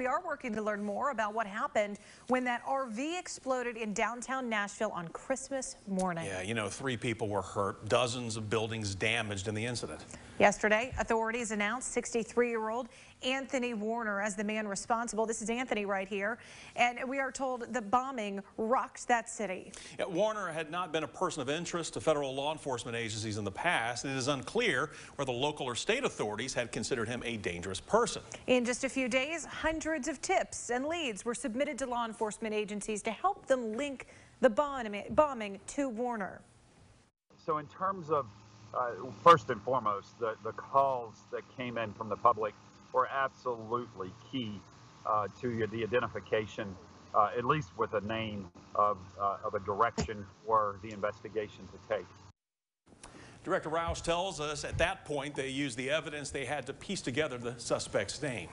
We are working to learn more about what happened when that RV exploded in downtown Nashville on Christmas morning. Yeah, you know, three people were hurt, dozens of buildings damaged in the incident. Yesterday, authorities announced 63-year-old Anthony Warner as the man responsible. This is Anthony right here. And we are told the bombing rocked that city. Yeah, Warner had not been a person of interest to federal law enforcement agencies in the past. It is unclear whether local or state authorities had considered him a dangerous person. In just a few days, hundreds of tips and leads were submitted to law enforcement agencies to help them link the bombing to Warner. So in terms of uh, first and foremost, the, the calls that came in from the public were absolutely key uh, to the identification, uh, at least with a name of, uh, of a direction for the investigation to take. Director Rausch tells us at that point they used the evidence they had to piece together the suspect's name.